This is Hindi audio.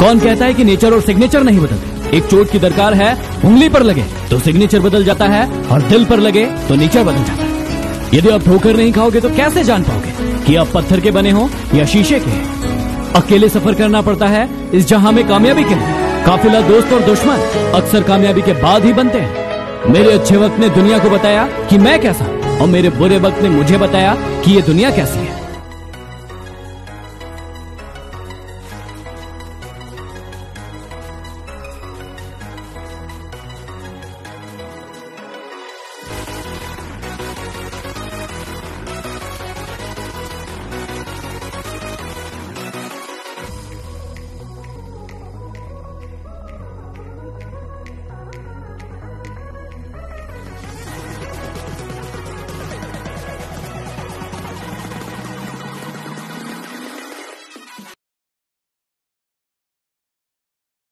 कौन कहता है कि नेचर और सिग्नेचर नहीं बदलते? एक चोट की दरकार है, उंगली पर लगे तो सिग्नेचर बदल जाता है, और दिल पर लगे तो नेचर बदल जाता है। यदि आप ठोकर नहीं खाओगे तो कैसे जान पाओगे कि आप पत्थर के बने हो या शीशे के? अकेले सफ़र करना पड़ता है, इस जहाँ में कामयाबी के लिए काफिला दोस्त और दुश्मन अक्सर कामयाबी के बाद ही बनते हैं। मेरे अच्छे वक्त ने दुनिया को बताया कि मैं कैसा, और मेरे बुरे वक्त ने मुझे बताया कि ये दुनिया कैसी है।